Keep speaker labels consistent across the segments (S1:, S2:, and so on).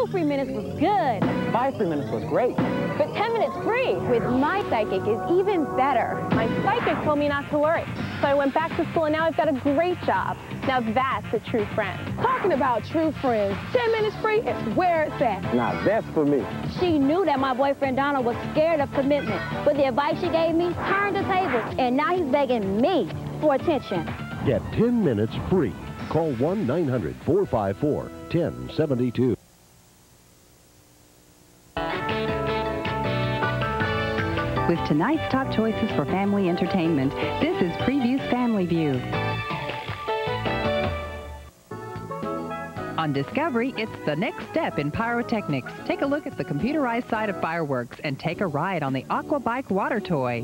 S1: Two free minutes was good.
S2: Five free minutes was great.
S1: But 10 minutes free with my psychic is even better. My psychic told me not to worry. So I went back to school and now I've got a great job. Now that's a true friend.
S3: Talking about true friends, 10 minutes free is where it's at.
S2: Now that's for me.
S1: She knew that my boyfriend Donald was scared of commitment. But the advice she gave me turned the tables. And now he's begging me for attention.
S4: Get 10 minutes free. Call 1-900-454-1072.
S5: With tonight's top choices for family entertainment, this is Prevue's Family View. On Discovery, it's the next step in pyrotechnics. Take a look at the computerized side of fireworks and take a ride on the Aquabike water toy.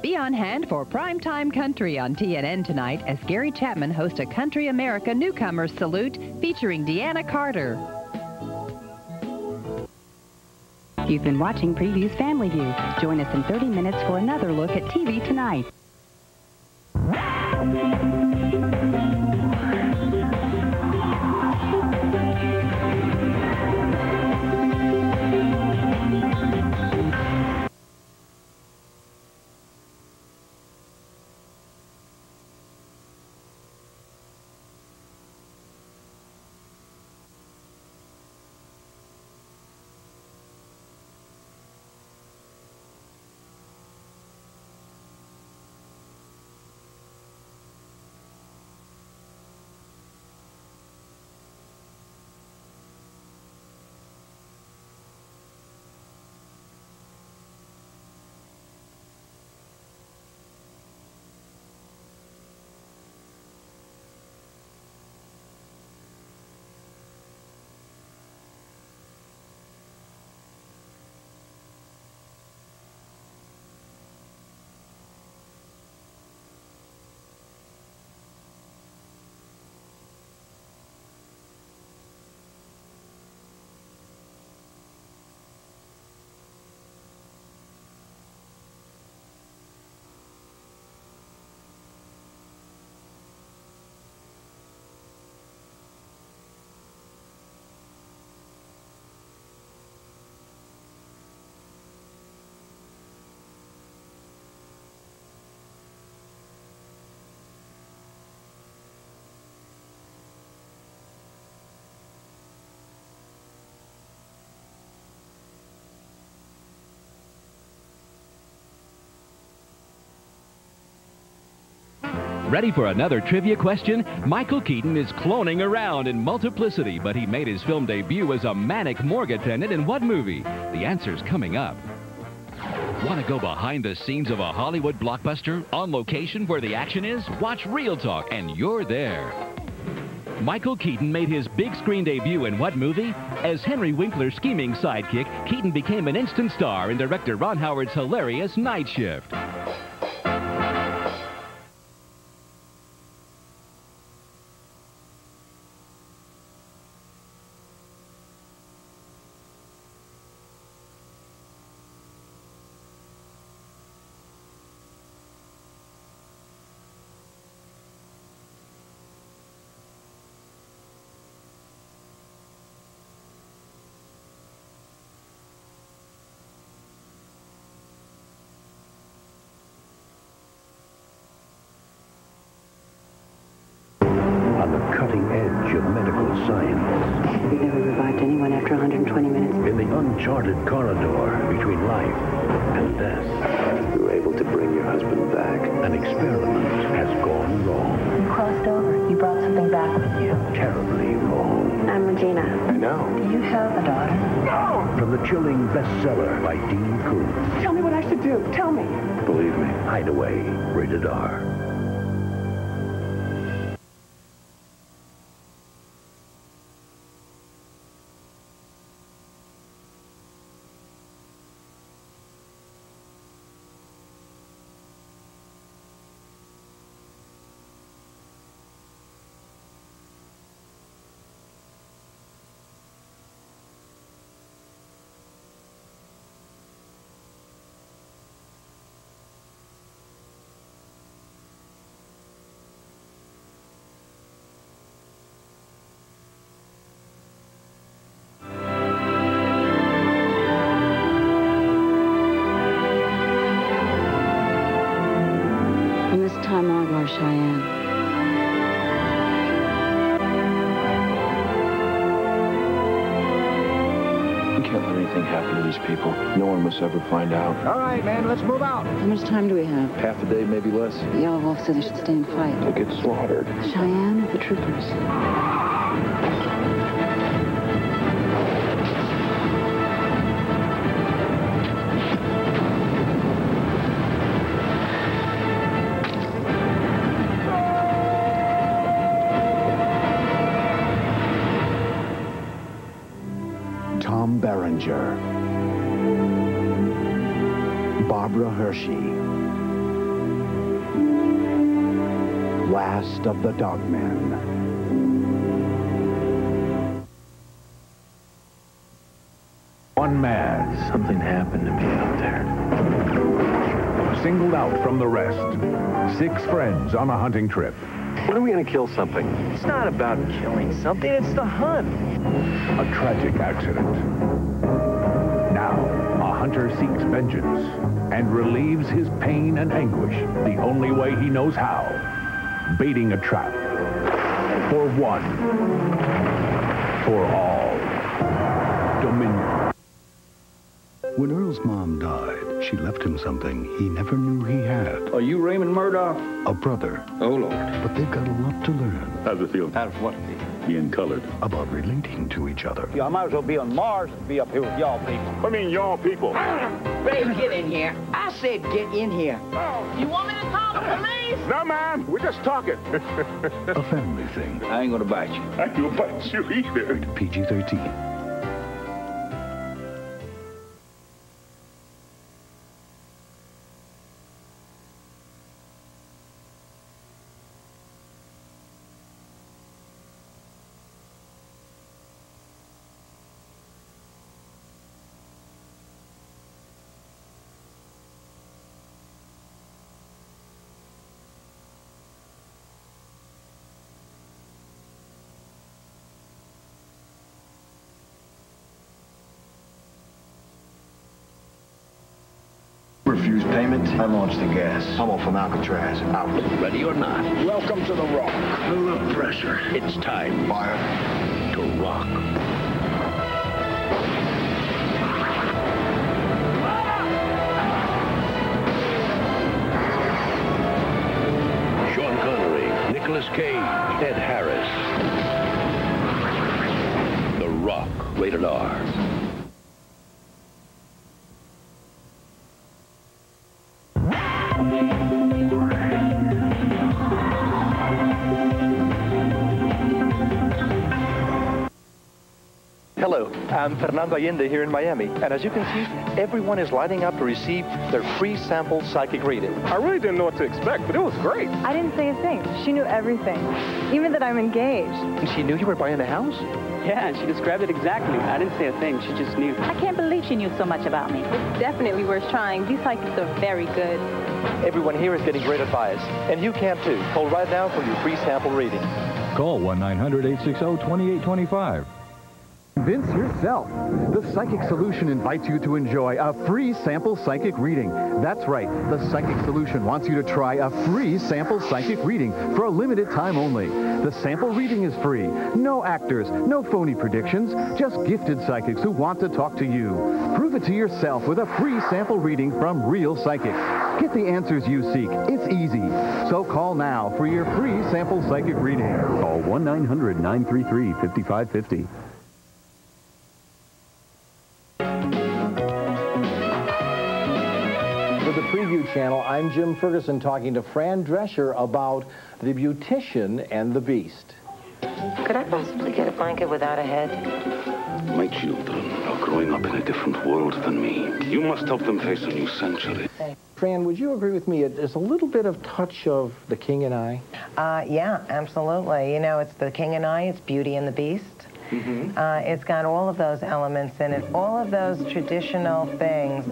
S5: Be on hand for Primetime Country on TNN tonight as Gary Chapman hosts a Country America Newcomers Salute featuring Deana Carter. You've been watching Prevue's Family View. Join us in 30 minutes for another look at TV tonight.
S6: Ready for another trivia question? Michael Keaton is cloning around in Multiplicity, but he made his film debut as a manic morgue attendant in what movie? The answer's coming up. Want to go behind the scenes of a Hollywood blockbuster? On location where the action is? Watch Real Talk and you're there. Michael Keaton made his big screen debut in what movie? As Henry Winkler's scheming sidekick, Keaton became an instant star in director Ron Howard's hilarious Night Shift.
S7: Of medical science.
S8: We've never revived anyone after 120 minutes.
S7: In the uncharted corridor between life and death.
S9: You were able to bring your husband back.
S7: An experiment has gone wrong.
S8: You crossed over. You brought something back with you.
S7: Terribly wrong.
S8: I'm Regina.
S9: I know.
S8: Do you have a daughter?
S9: No!
S7: From the chilling bestseller by Dean Koontz.
S3: Tell me what I should do. Tell me.
S9: Believe me.
S7: Hideaway, rated R.
S9: No one ever find out.
S2: All right, man, let's move out.
S8: How much time do we have?
S9: Half a day, maybe less.
S8: The Yellow Wolf said they should stay and fight.
S9: They'll get slaughtered.
S8: Cheyenne or the troopers?
S10: Tom Berenger, Barbara Hershey, Last of the Dogmen.
S7: One man.
S9: Something happened to me out there.
S7: Singled out from the rest. Six friends on a hunting trip.
S9: When are we going to kill something?
S2: It's not about killing something, it's the hunt.
S7: A tragic accident. Now, a hunter seeks vengeance and relieves his pain and anguish the only way he knows how. Baiting a trap. For one. For all. Dominion.
S4: When Earl's mom died, she left him something he never knew he had.
S2: Are you Raymond Murdock?
S4: A brother.
S2: Oh, Lord.
S4: But they've got a lot to learn
S11: How's it feel?
S2: How's what?
S11: Being colored.
S4: about relating to each other.
S2: Yeah, I might as well be on Mars and be up here with y'all people.
S11: I mean, y'all people.
S3: Babe, get in here. I said get in here.
S12: Oh, you want me to call the police?
S11: No, ma'am. We're just talking.
S4: A family thing.
S2: I ain't gonna bite you.
S11: I ain't gonna bite you either.
S4: PG-13.
S13: Refuse payment, I launch the gas. I'm off from Alcatraz. Out.
S7: Ready or not,
S2: Welcome to the Rock.
S7: a little pressure. It's time
S13: Fire.
S7: to rock. Sean Connery, Nicolas Cage, Ed Harris. The Rock, rated R.
S14: Hello, I'm Fernando Allende here in Miami, and as you can see, everyone is lining up to receive their free sample psychic reading.
S11: I really didn't know what to expect, but it was great.
S15: I didn't say a thing. She knew everything, even that I'm engaged.
S14: And she knew you were buying a house?
S16: Yeah, she described it exactly. I didn't say a thing. She just knew.
S1: I can't believe she knew so much about me. It's definitely worth trying. These psychics are very good.
S14: Everyone here is getting great advice, and you can too. Call right now for your free sample reading.
S17: Call 1-900-860-2825.
S18: Convince yourself. The Psychic Solution invites you to enjoy a free sample psychic reading. That's right. The Psychic Solution wants you to try a free sample psychic reading for a limited time only. The sample reading is free. No actors, no phony predictions, just gifted psychics who want to talk to you. Prove it to yourself with a free sample reading from real psychics. Get the answers you seek. It's easy. So call now for your free sample psychic reading.
S17: Call 1-900-933-5550.
S19: Prevue Channel, I'm Jim Ferguson talking to Fran Drescher about The Beautician and the Beast.
S8: Could I possibly get a blanket without a head?
S20: My children are growing up in a different world than me. You must help them face a new century.
S19: Fran, would you agree with me? It- There's a little bit of touch of The King and I.
S8: Uh, yeah, absolutely. You know, it's The King and I, it's Beauty and the Beast. Uh, it's got all of those elements in it, all of those traditional things.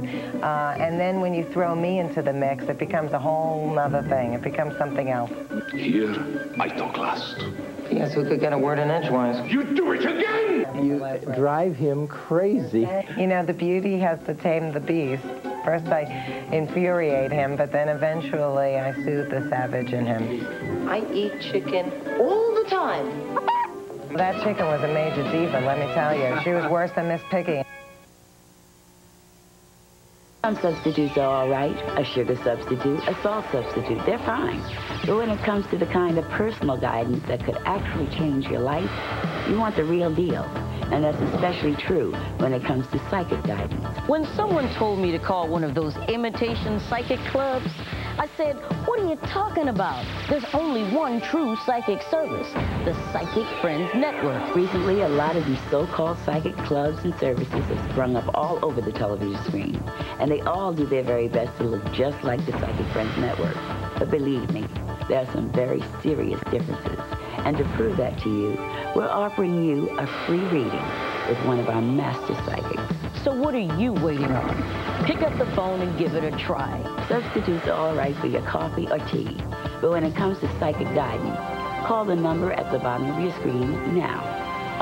S8: Uh, and then when you throw me into the mix, it becomes a whole nother thing. It becomes something else.
S20: Here, I talk last.
S8: Yes, who could get a word in edgewise?
S20: You do it again!
S19: You drive him crazy.
S8: You know, the beauty has to tame the beast. First I infuriate him, but then eventually I soothe the savage in him.
S21: I eat chicken all the time.
S8: That chicken was a major diva, let me tell you. She was worse than Miss Piggy.
S17: Some substitutes are all right. A sugar substitute, a salt substitute, they're fine. But when it comes to the kind of personal guidance that could actually change your life, you want the real deal. And that's especially true when it comes to psychic guidance.
S22: When someone told me to call one of those imitation psychic clubs, I said, what are you talking about? There's only one true psychic service, the Psychic Friends Network.
S17: Recently, a lot of these so-called psychic clubs and services have sprung up all over the television screen, and they all do their very best to look just like the Psychic Friends Network. But believe me, there are some very serious differences. And to prove that to you, we're offering you a free reading with one of our master psychics.
S22: So what are you waiting on? Pick up the phone and give it a try.
S17: Substitutes are all right for your coffee or tea. But when it comes to psychic guidance, call the number at the bottom of your screen now.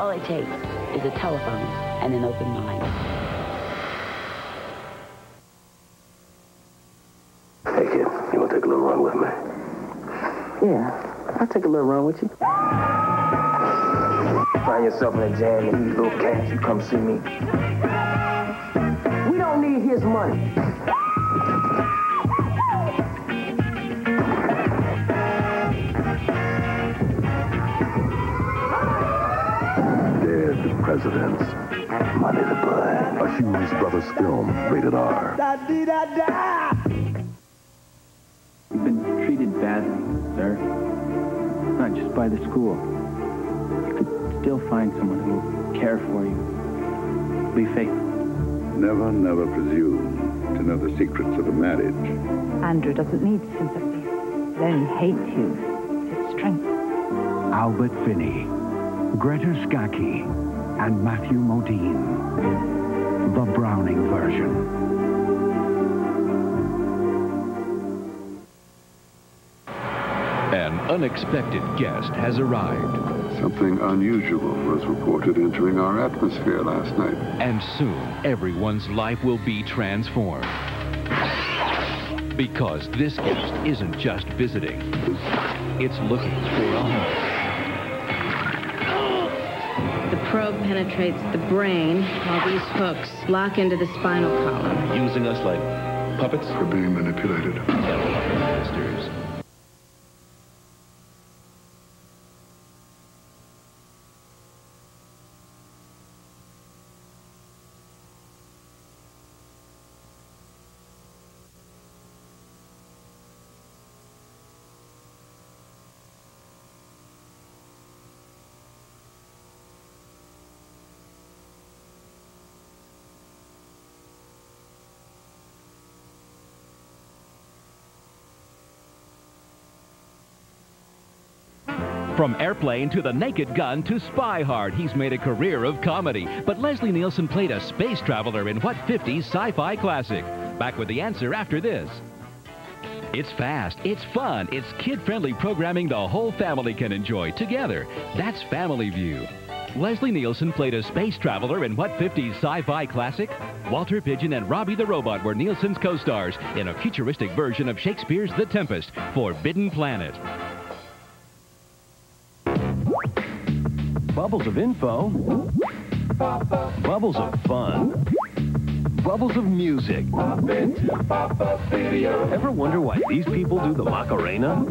S17: All it takes is a telephone and an open mind.
S23: Hey, kid, you want to take a little run with me?
S24: Yeah. I'll take a little run with you. Find yourself in a jam and need a little cash, you come see me. We don't his money.
S25: Dead presidents. Money to Blood. A Hughes Brothers film, rated R.
S24: Da dee da da!
S26: You've been treated badly, sir. Not just by the school. You could still find someone who will care for you. Be faithful.
S18: Never, never presume to know the secrets of a marriage.
S27: Andrew doesn't need sympathy. He only hates you. It's strength.
S28: Albert Finney, Greta Scacchi, and Matthew Modine. The Browning version.
S6: An unexpected guest has arrived.
S29: Something unusual was reported entering our atmosphere last night.
S6: And soon, everyone's life will be transformed. Because this guest isn't just visiting, it's looking for a home.
S30: The probe penetrates the brain while these hooks lock into the spinal column.
S29: Using us like puppets? We're being manipulated.
S6: From Airplane to The Naked Gun to Spy Hard, he's made a career of comedy. But Leslie Nielsen played a space traveler in what 50s sci-fi classic? Back with the answer after this. It's fast, it's fun, it's kid-friendly programming the whole family can enjoy together. That's Family View. Leslie Nielsen played a space traveler in what 50s sci-fi classic? Walter Pidgeon and Robbie the Robot were Nielsen's co-stars in a futuristic version of Shakespeare's The Tempest, Forbidden Planet.
S5: Bubbles of info. Bubbles of fun. Bubbles of music. Ever wonder why these people do the Macarena?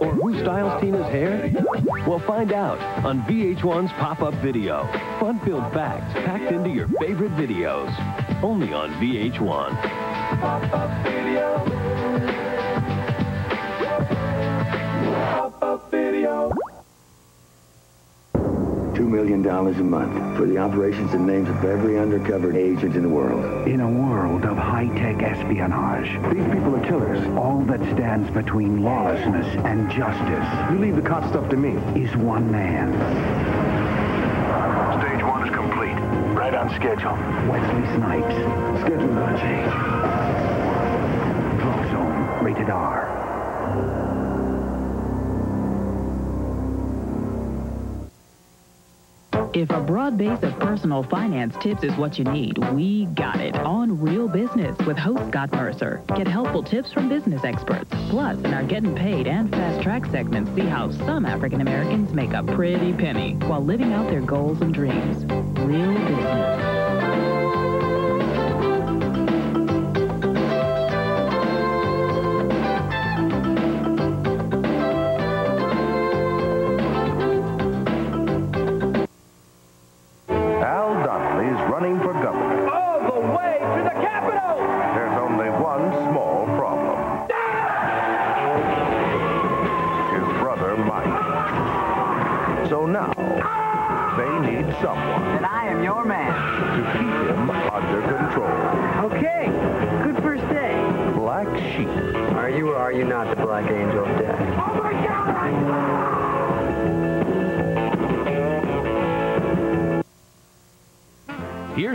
S5: Or who styles Tina's hair? Well, find out on VH1's Pop-Up Video. Fun-filled facts packed into your favorite videos. Only on VH1.
S28: $2 million a month for the operations and names of every undercover agent in the world.
S18: In a world of high-tech espionage, these people are killers. All that stands between lawlessness and justice.
S28: You leave the cop stuff to me.
S18: Is one man.
S23: Stage one is complete. Right on schedule.
S18: Wesley Snipes.
S28: Schedule not change.
S18: Drop Zone, rated R.
S31: If a broad base of personal finance tips is what you need, we got it on Real Business with host Scott Mercer. Get helpful tips from business experts. Plus, in our Getting Paid and Fast Track segments, see how some African Americans make a pretty penny while living out their goals and dreams. Real Business.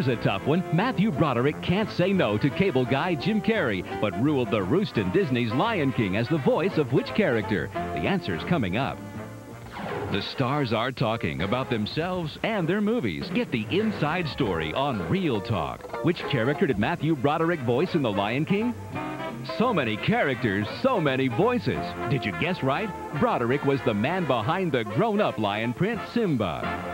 S6: Here's a tough one. Matthew Broderick can't say no to cable guy Jim Carrey, but ruled the roost in Disney's Lion King as the voice of which character? The answer's coming up. The stars are talking about themselves and their movies. Get the inside story on Real Talk. Which character did Matthew Broderick voice in The Lion King? So many characters, so many voices. Did you guess right? Broderick was the man behind the grown-up lion prince Simba.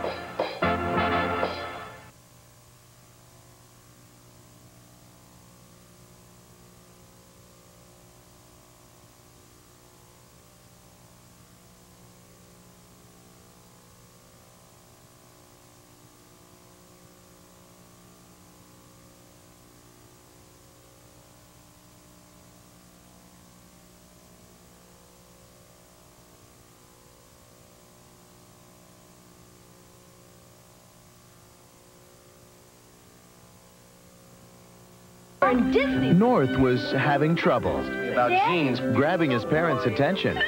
S28: Disney. North was having trouble. About jeans. Grabbing his parents' attention.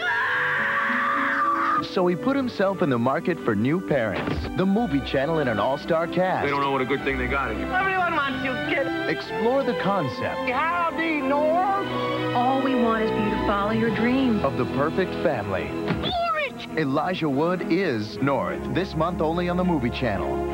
S28: So he put himself in the market for new parents. The movie channel in an all-star cast.
S32: They don't know what a good thing they got in you.
S33: Everyone wants you, kid.
S28: Explore the concept
S33: Howdy, North. All we want is for you to follow your dream.
S28: of the perfect family. Elijah Wood is North. This month only on the movie channel.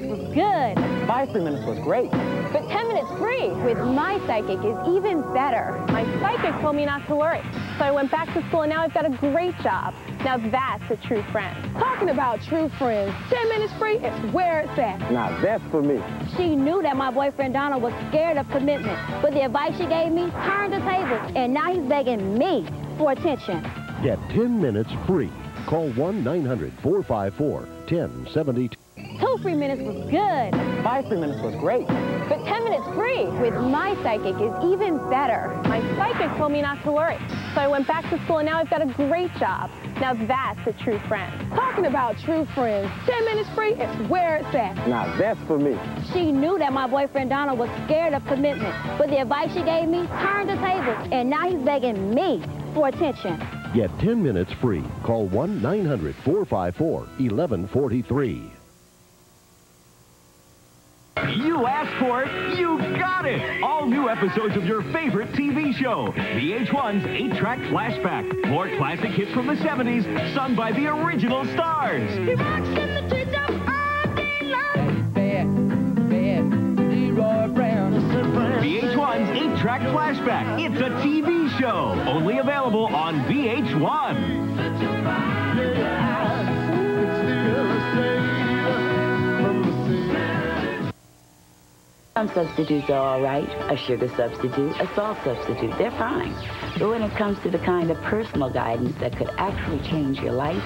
S1: Minutes was good.
S34: Five free minutes was great.
S1: But 10 minutes free with my psychic is even better. My psychic told me not to worry. So I went back to school and now I've got a great job. Now that's a true friend. Talking about true friends, 10 minutes free is where it's at.
S9: Now that's for me.
S22: She knew that my boyfriend Donald was scared of commitment, but the advice she gave me turned the tables, and now he's begging me for attention.
S35: Get 10 minutes free. Call 1-900-454-1072.
S1: Two free minutes was good.
S34: Five free minutes was great.
S1: But 10 minutes free with my psychic is even better. My psychic told me not to worry. So I went back to school and now I've got a great job. Now that's a true friend. Talking about true friends, 10 minutes free is where it's at.
S9: Now that's for me.
S22: She knew that my boyfriend Donald was scared of commitment, but the advice she gave me turned the tables, and now he's begging me for attention.
S35: Get 10 minutes free. Call 1-900-454-1143.
S36: You asked for it, you got it! All new episodes of your favorite TV show. VH1's 8-track flashback. More classic hits from the 70s, sung by the original stars. He rocks in the trees of VH1's 8-track flashback. It's a TV show. Only available on VH1.
S17: Some substitutes are all right. A sugar substitute, a salt substitute, they're fine. But when it comes to the kind of personal guidance that could actually change your life,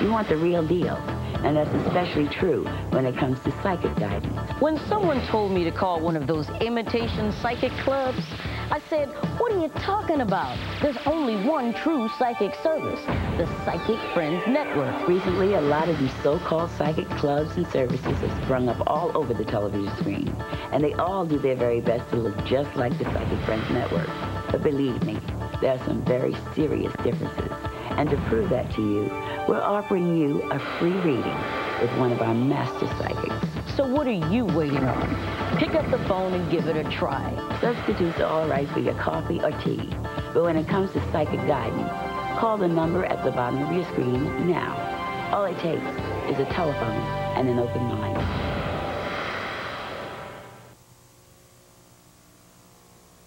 S17: you want the real deal. And that's especially true when it comes to psychic guidance.
S22: When someone told me to call one of those imitation psychic clubs, I said, what are you talking about? There's only one true psychic service, the Psychic Friends Network.
S17: Recently, a lot of these so-called psychic clubs and services have sprung up all over the television screen. And they all do their very best to look just like the Psychic Friends Network. But believe me, there are some very serious differences. And to prove that to you, we're offering you a free reading with one of our master psychics.
S22: So what are you waiting on? Pick up the phone and give it a try.
S17: Substitutes are all right for your coffee or tea. But when it comes to psychic guidance, call the number at the bottom of your screen now. All it takes is a telephone and an open mind.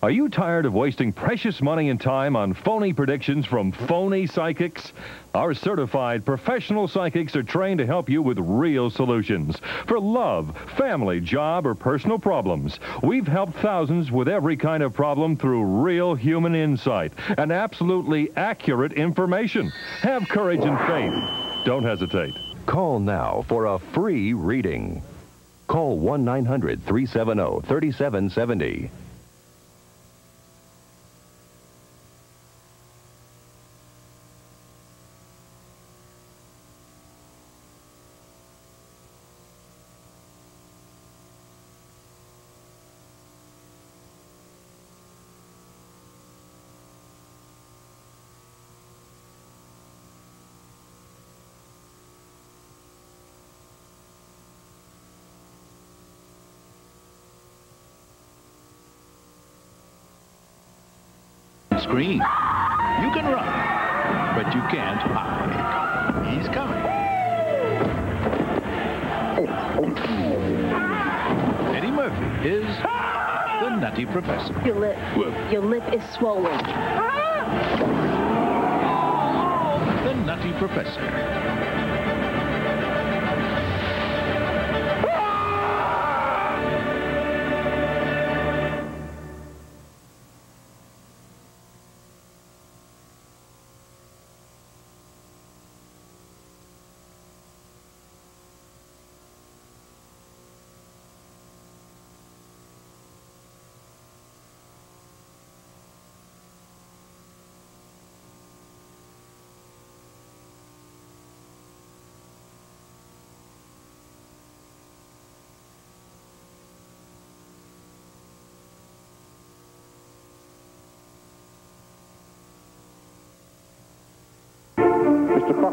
S37: Are you tired of wasting precious money and time on phony predictions from phony psychics? Our certified professional psychics are trained to help you with real solutions for love, family, job, or personal problems. We've helped thousands with every kind of problem through real human insight and absolutely accurate information. Have courage and faith. Don't hesitate.
S7: Call now for a free reading. Call 1-900-370-3770.
S16: You can run, but you can't hide. He's coming. Eddie Murphy is the Nutty Professor.
S38: Your lip. Your lip is swollen.
S16: The Nutty Professor.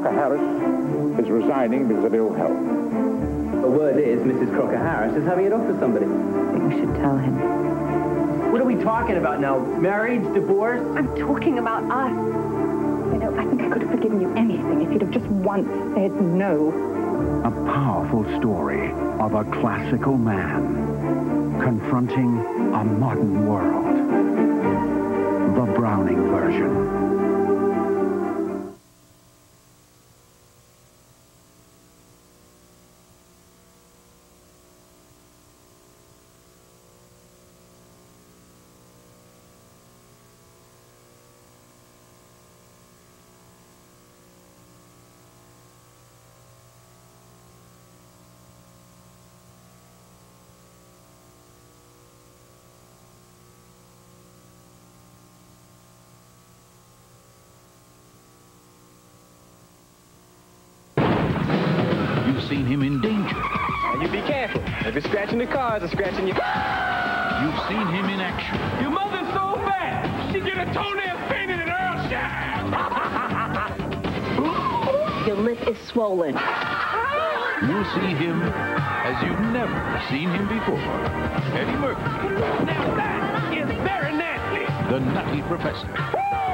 S39: Crocker Harris is resigning because of ill health.
S34: The word is Mrs. Crocker Harris is having it off with somebody.
S33: I think we should tell him.
S34: What are we talking about now? Marriage? Divorce?
S33: I'm talking about us. You know, I think I could have forgiven you anything if you'd have just once said no.
S18: A powerful story of a classical man confronting a modern world. The Browning version.
S16: You've seen him in danger.
S34: And you be careful. If it's scratching the cars, it's scratching you.
S16: You've seen him in action.
S40: Your mother's so fat, she get a toenail painted in Earl Scheib.
S38: Your lip is swollen.
S16: You'll see him as you've never seen him before. Eddie Murphy.
S40: Now that is very nasty.
S16: The Nutty Professor.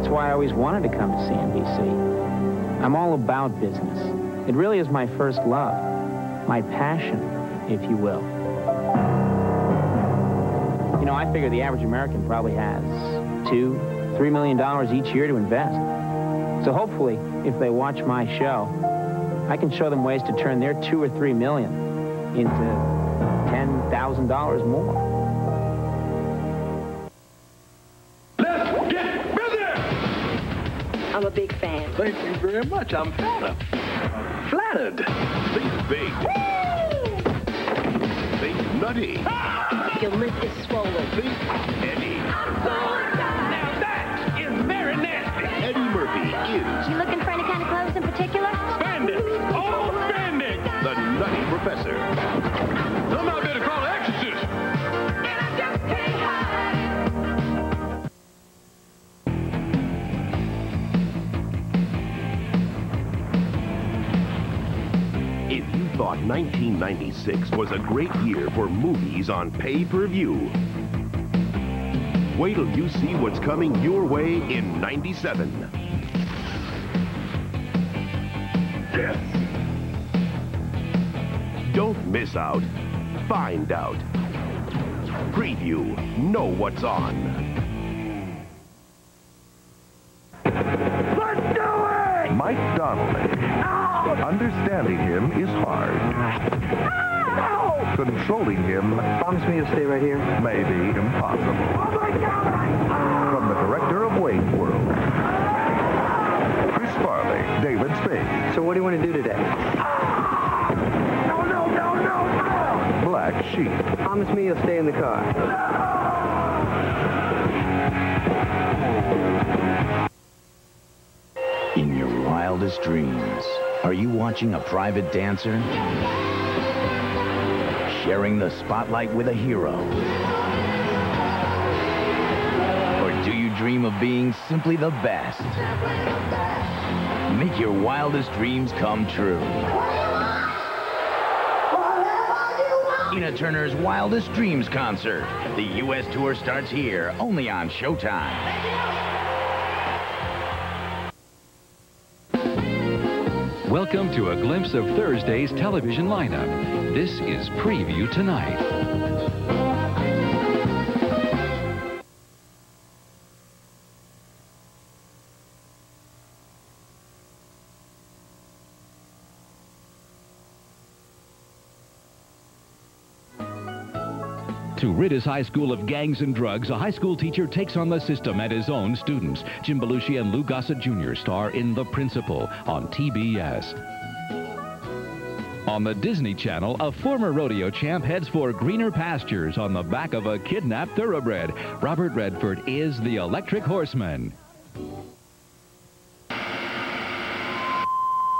S34: That's why I always wanted to come to CNBC. I'm all about business. It really is my first love, my passion, if you will. You know, I figure the average American probably has two, three million dollars each year to invest. So hopefully, if they watch my show, I can show them ways to turn their two or three million into $10,000 more.
S41: Fan.
S9: Thank you very much. I'm flattered. Flattered.
S42: Think big. Think nutty.
S41: Your lip is swollen.
S42: Think Eddie. Now that is very nasty. Eddie Murphy is
S41: You looking for any kind of clothes in particular?
S42: Spandex. All spandex. The Nutty Professor.
S43: 1996 was a great year for movies on pay-per-view, wait till you see what's coming your way in 97. Death. Don't miss out. Find out. Prevue. Know what's on.
S35: Controlling him
S44: Promise me you'll stay right here.
S35: may be impossible. Oh, From the director of Wayne's World, Chris Farley, David Spade.
S44: So what do you want to do today?
S35: No, no, no, no, no! Black Sheep.
S44: Promise me you'll stay in the car.
S45: In your wildest dreams, are you watching a private dancer? Sharing the spotlight with a hero? Or do you dream of being simply the best? Make your wildest dreams come true. Tina Turner's Wildest Dreams concert. The U.S. tour starts here, only on Showtime.
S6: Welcome to a glimpse of Thursday's television lineup. This is Prevue Tonight. His high school of gangs and drugs, a high school teacher takes on the system and his own students. Jim Belushi and Lou Gossett Jr. star in The Principal on TBS. On the Disney Channel, a former rodeo champ heads for greener pastures on the back of a kidnapped thoroughbred. Robert Redford is the electric horseman.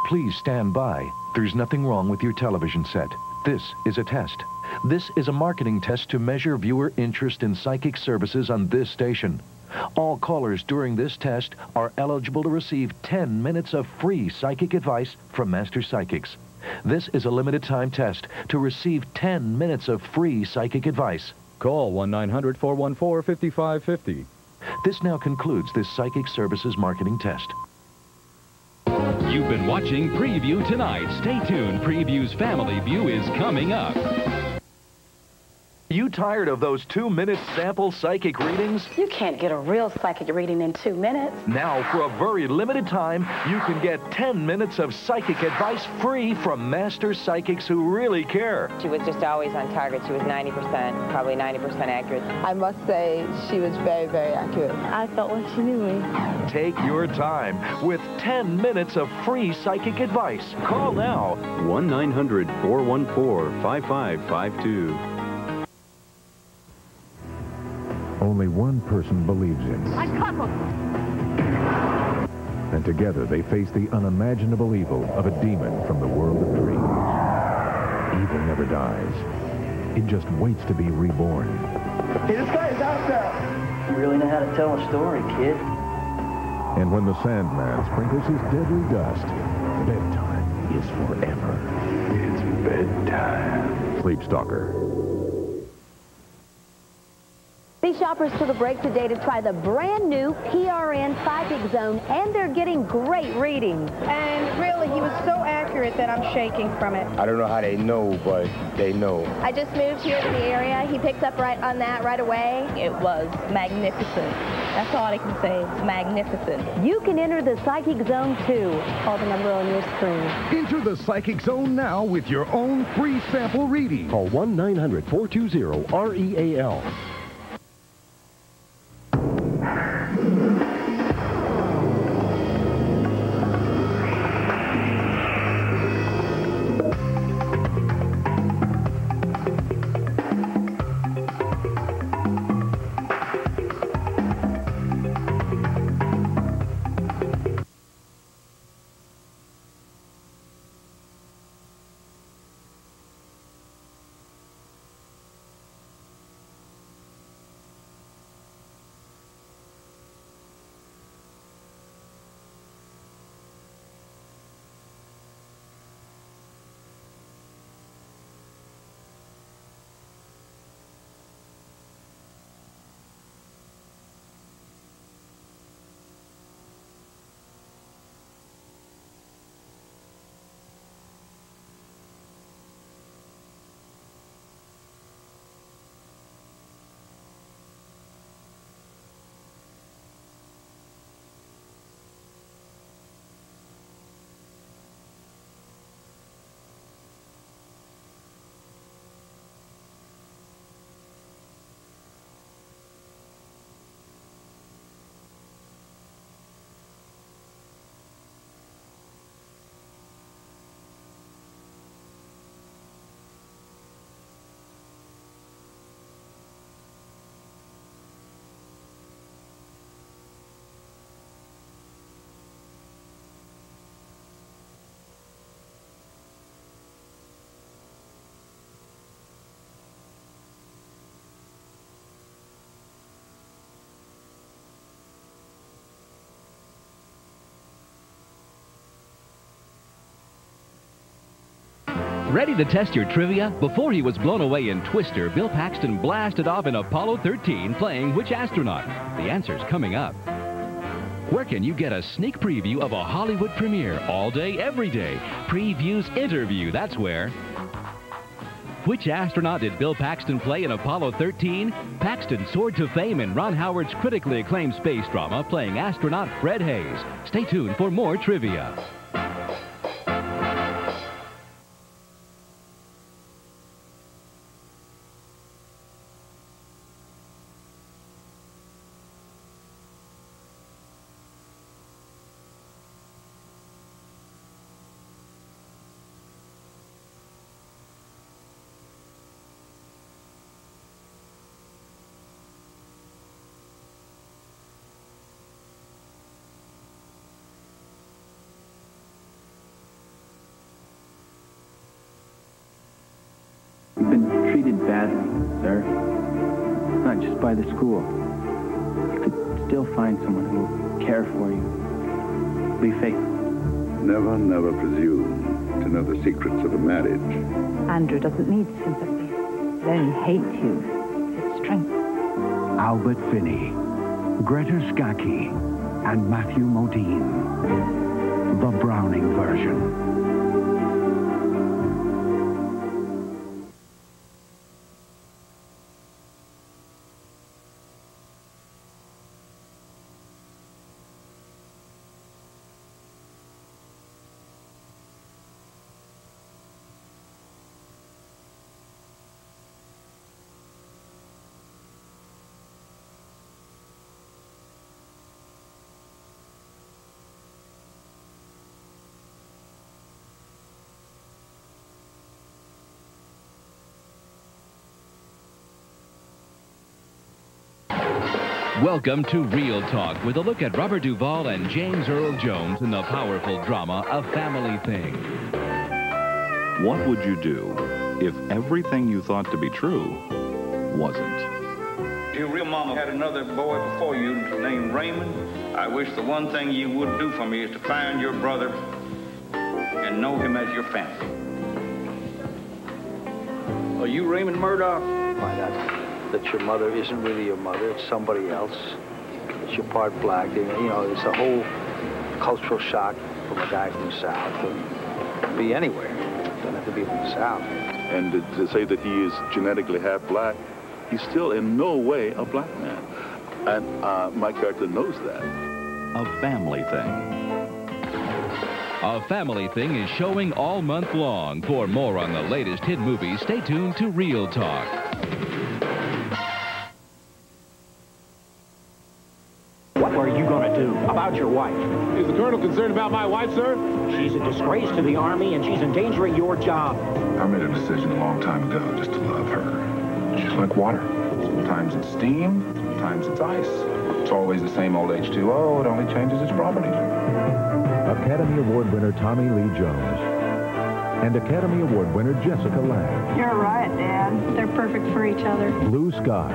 S35: Please stand by. There's nothing wrong with your television set. This is a test. This is a marketing test to measure viewer interest in psychic services on this station. All callers during this test are eligible to receive 10 minutes of free psychic advice from Master Psychics. This is a limited time test to receive 10 minutes of free psychic advice.
S29: Call 1-900-414-5550.
S35: This now concludes this psychic services marketing test.
S6: You've been watching Prevue Tonight. Stay tuned. Prevue's Family View is coming up.
S35: You tired of those two-minute sample psychic readings?
S22: You can't get a real psychic reading in two minutes.
S35: Now, for a very limited time, you can get 10 minutes of psychic advice free from master psychics who really care.
S46: She was just always on target. She was 90%, probably 90% accurate.
S47: I must say she was very, very accurate.
S22: I felt like she knew me.
S35: Take your time with 10 minutes of free psychic advice. Call now.
S29: 1-900-414-5552.
S7: Only one person believes in. And together they face the unimaginable evil of a demon from the world of dreams. Evil never dies. It just waits to be reborn.
S44: Hey, this guy's out there. You really know how to tell a story, kid.
S7: And when the Sandman sprinkles his deadly dust, bedtime is forever. It's bedtime. Sleepstalker.
S38: These shoppers took a break today to try the brand new PRN Psychic Zone, and they're getting great readings.
S1: And really, he was so accurate.
S38: accurate that I'm shaking from it.
S48: I don't know how they know, but they know.
S38: I just moved here to the area. He picked up right on that right away. It was magnificent. That's all I can say. Magnificent.
S49: You can enter the Psychic Zone too.
S38: Call the number on your screen.
S50: Enter the Psychic Zone now with your own free sample reading.
S4: Call 1-900-420-REAL.
S6: Ready to test your trivia? Before he was blown away in Twister, Bill Paxton blasted off in Apollo 13 playing Which Astronaut? The answer's coming up. Where can you get a sneak preview of a Hollywood premiere all day, every day? Previews interview, that's where. Which astronaut did Bill Paxton play in Apollo 13? Paxton soared to fame in Ron Howard's critically acclaimed space drama playing astronaut Fred Haise. Stay tuned for more trivia.
S26: Badly, sir. Not just by the school. You could still find someone who will care for you. Be faithful.
S29: Never, never presume to know the secrets of a marriage.
S51: Andrew doesn't need sympathy. He'll only hate you. It's strength.
S52: Albert Finney, Greta Scacchi, and Matthew Modine. The Browning version.
S6: Welcome to Real Talk with a look at Robert Duvall and James Earl Jones in the powerful drama A Family Thing.
S53: What would you do if everything you thought to be true wasn't?
S54: Your real mama had another boy before you named Raymond, I wish the one thing you would do for me is to find your brother and know him as your family. Are you Raymond Murdock?
S55: Why, that, that your mother isn't really your mother, it's somebody else. That you're part black. You know, it's a whole cultural shock from a guy from the South. And
S44: be anywhere. Doesn't have to be from the South.
S29: And to, to say that he is genetically half black, he's still in no way a black man. And uh, my character knows that. A family thing.
S6: A Family Thing is showing all month long. For more on the latest hit movies, stay tuned to Real Talk.
S54: About your wife?
S56: Is the colonel concerned about my wife, sir?
S54: She's a disgrace to the Army, and she's endangering your job.
S53: I made a decision a long time ago just to love her. She's like water. Sometimes it's steam, sometimes it's ice. It's always the same old H2O. It only changes its properties.
S7: Academy Award winner Tommy Lee Jones and Academy Award winner Jessica Lange.
S15: You're right, Dad. They're perfect for each other.
S7: Blue Sky.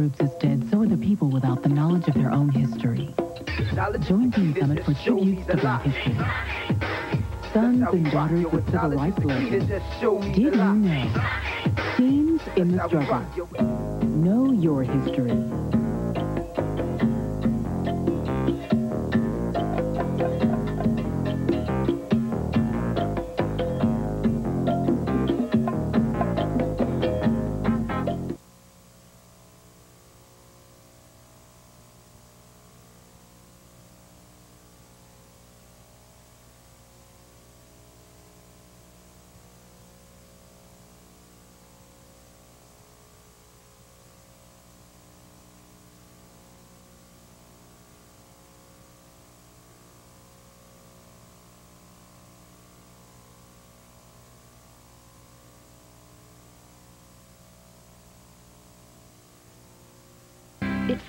S35: Roots is dead, so are the people without the knowledge of their own history. Join Teen Summit for tributes to Black history. Sons and daughters of civil rights legends. Did you know? Teens in the struggle. Know your history.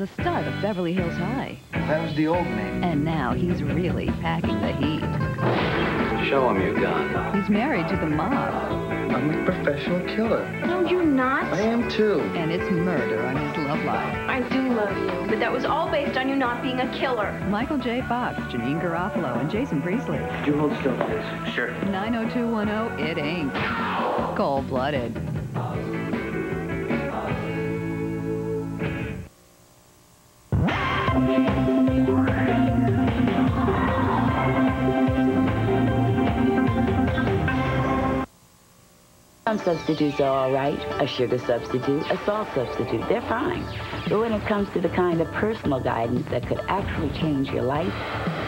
S51: The start of Beverly Hills High.
S44: That was the old name.
S51: And now he's really packing the heat.
S44: Show him your gun.
S51: He's married to the mob.
S44: I'm a professional killer.
S51: No, you're not.
S44: I am too.
S51: And it's murder on his love life.
S38: I do love you, but that was all based on you not being a killer.
S51: Michael J. Fox, Janeane Garofalo, and Jason Priestley.
S44: Could you hold still, please? Sure.
S51: 90210, it ain't. Cold-blooded.
S17: Some substitutes are all right. A sugar substitute, a salt substitute, they're fine. But when it comes to the kind of personal guidance that could actually change your life,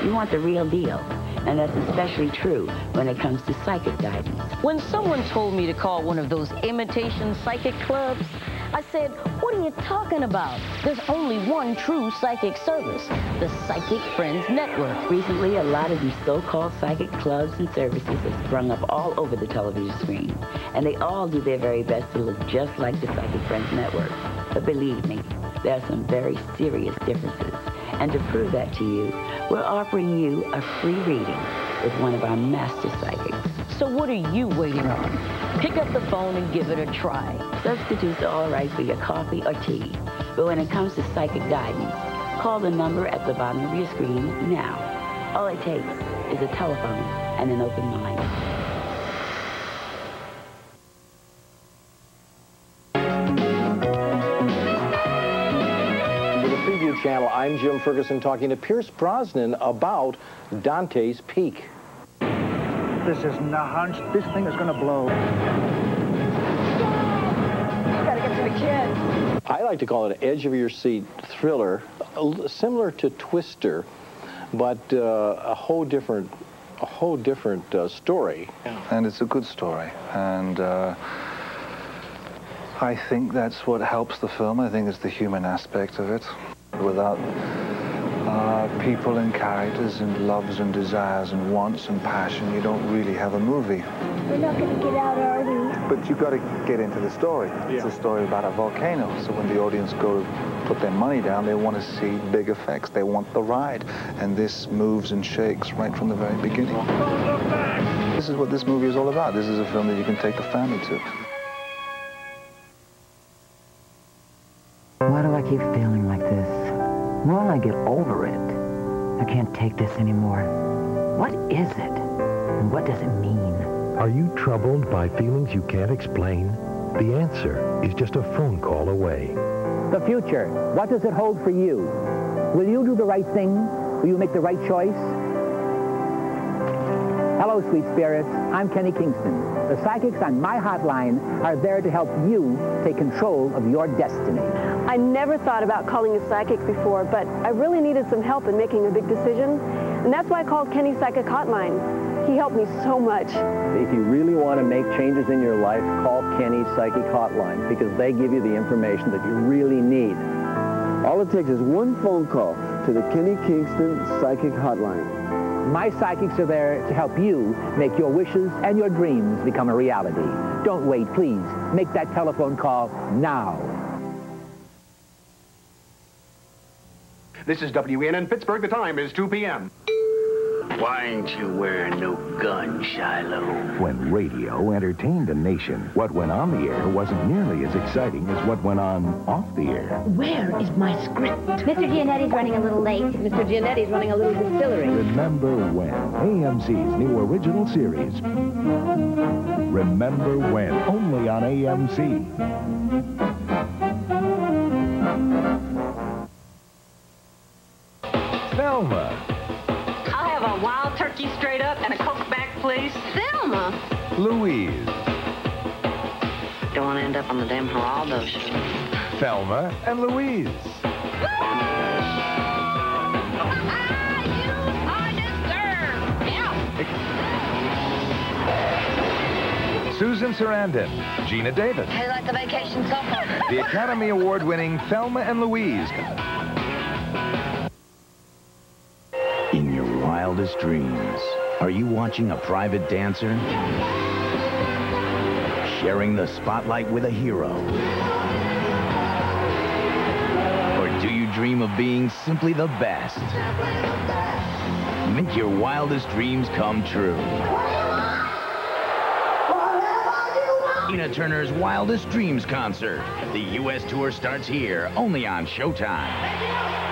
S17: you want the real deal. And that's especially true when it comes to psychic guidance. When someone told me to call one of those imitation psychic clubs, I said, what are you talking about? There's only one true psychic service, the Psychic Friends Network. Recently, a lot of these so-called psychic clubs and services have sprung up all over the television screen. And they all do their very best to look just like the Psychic Friends Network. But believe me, there are some very serious differences. And to prove that to you, we're offering you a free reading with one of our master psychics. So what are you waiting on? Pick up the phone and give it a try. Substitutes are all right for your coffee or tea. But when it comes to psychic guidance, call the number at the bottom of your screen now. All it takes is a telephone and an open mind.
S57: For the Prevue Channel, I'm Jim Ferguson talking to Pierce Brosnan about Dante's Peak.
S58: This isn't hunch. This thing is going to blow.
S15: Gotta get to the kids.
S57: I like to call it an edge-of-your-seat thriller, similar to Twister, but uh, a whole different, a whole different uh, story.
S44: And it's a good story. And uh, I think that's what helps the film. I think it's the human aspect of it. Without uh, people and characters and loves and desires and wants and passion, you don't really have a movie.
S15: We're not gonna get out, are we?
S44: But you've got to get into the story. It's a story about a volcano. So when the audience go to put their money down, they want to see big effects. They want the ride. And this moves and shakes right from the very beginning. This is what this movie is all about. This is a film that you can take the family to.
S59: Why do I keep feeling like this? Why don't I get over it? I can't take this anymore. What is it? And what does it mean?
S7: Are you troubled by feelings you can't explain? The answer is just a phone call away.
S60: The future, what does it hold for you? Will you do the right thing? Will you make the right choice? Hello, sweet spirits. I'm Kenny Kingston. The psychics on my hotline are there to help you take control of your destiny.
S61: I never thought about calling a psychic before, but I really needed some help in making a big decision, and that's why I called Kenny Psychic Hotline. He helped me so much.
S62: If you really want to make changes in your life, call Kenny Psychic Hotline because they give you the information that you really need.
S63: All it takes is one phone call to the Kenny Kingston Psychic Hotline.
S60: My psychics are there to help you make your wishes and your dreams become a reality. Don't wait, please. Make that telephone call now.
S64: This is WN in Pittsburgh. The time is 2 p.m.
S65: Why ain't you wearing no gun, Shiloh?
S50: When radio entertained a nation, what went on the air wasn't nearly as exciting as what went on off the air.
S66: Where is my script?
S67: Mr. Giannetti's running a little late.
S66: Mr. Giannetti's running a little distillery.
S50: Remember When, AMC's new original series. Remember When, only on AMC.
S68: Thelma. Back, please.
S67: Thelma.
S50: Louise.
S67: Don't want to end up on the damn Geraldo show.
S50: Thelma and Louise. Susan Sarandon, Geena Davis,
S67: How you like the vacation so far?
S50: the Academy Award-winning Thelma and Louise.
S69: In your wildest dreams, are you watching a private dancer? Sharing the spotlight with a hero? Or do you dream of being simply the best? Make your wildest dreams come true. Tina Turner's Wildest Dreams concert. The U.S. tour starts here, only on Showtime.